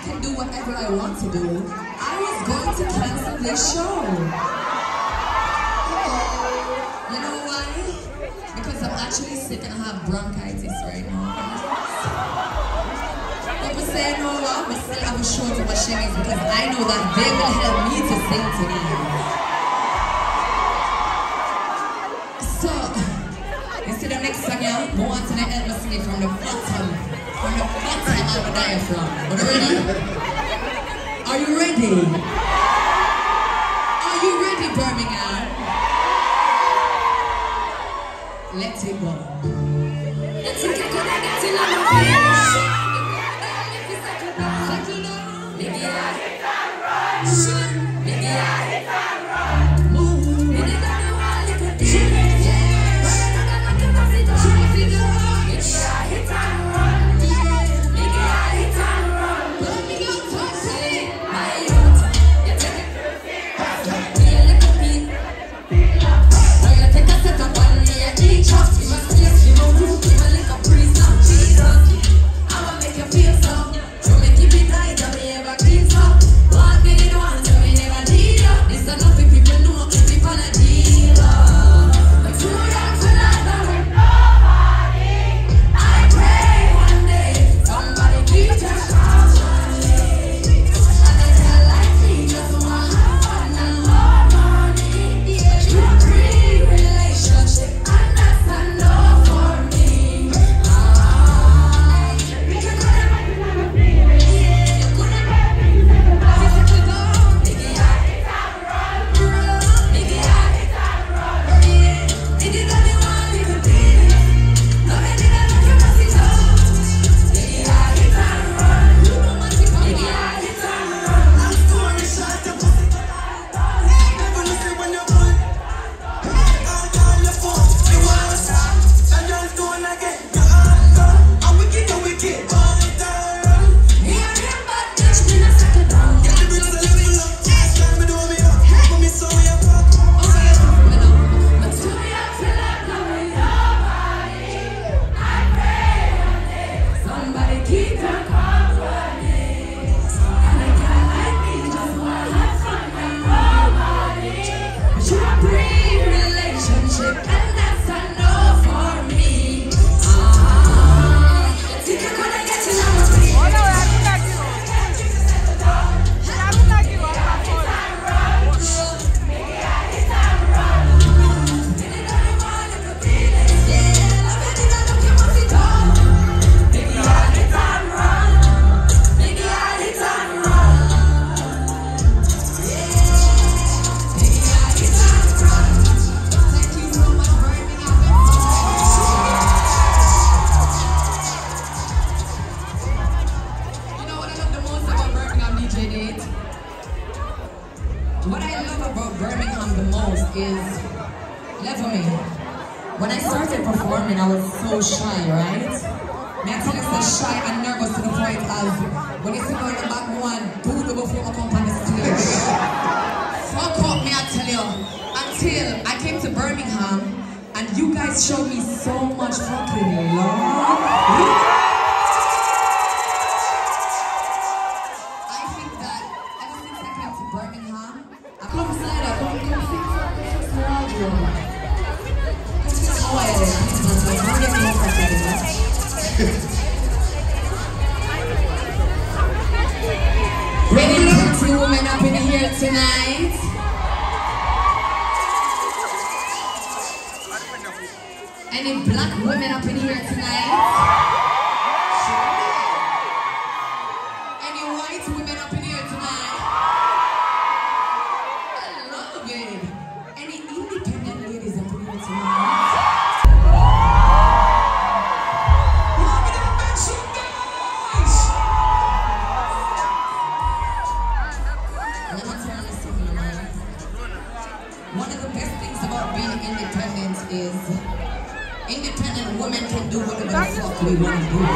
I can do whatever I want to do, I was going to cancel this show. You know why? Because I'm actually sick and I have bronchitis right now. People say, no, I will still have a show to my shimmies because I know that they will help me to sing today. So, instead the next song, y'all, go on to the end, let's from the bottom diaphragm. Are you ready? Are you ready? Are you ready, Birmingham? Let's. Let's. Let's. Let's go. so shy, right? Nancy is so shy and nervous to the point of when you see her in the back one, do the before I come on the stage. Fuck up, me I tell you. Until I came to Birmingham and you guys showed me so much fucking love. I think that I since I came to Birmingham, I'm... Come, Snyder, come, come, sing, sing, sing, sing, sing, sing, sing, Ready country women up in here tonight.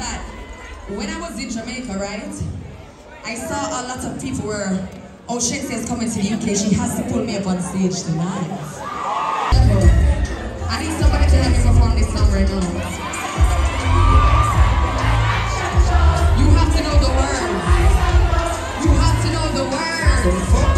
that when I was in Jamaica, right, I saw a lot of people were, oh, Shenseea's coming to the UK, she has to pull me up on stage tonight. I need somebody to help me perform this song right now. You have to know the Thank you. have to know the word.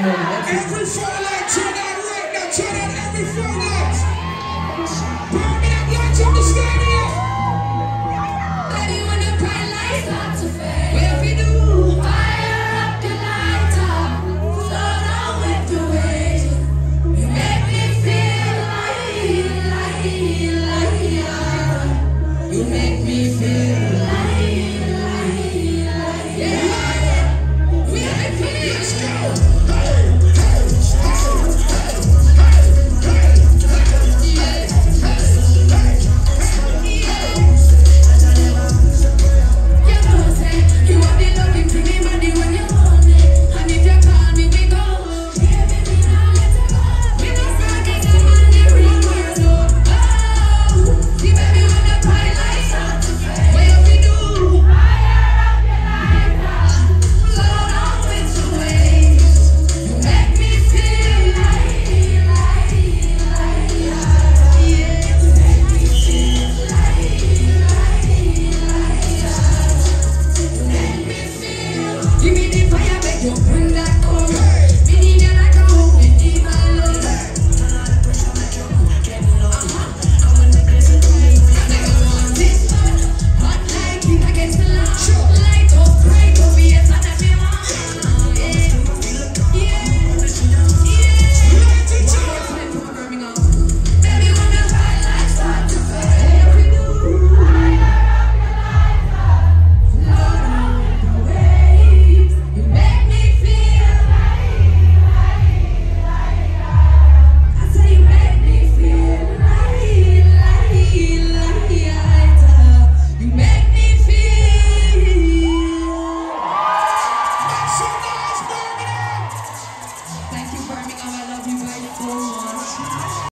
Every four you bring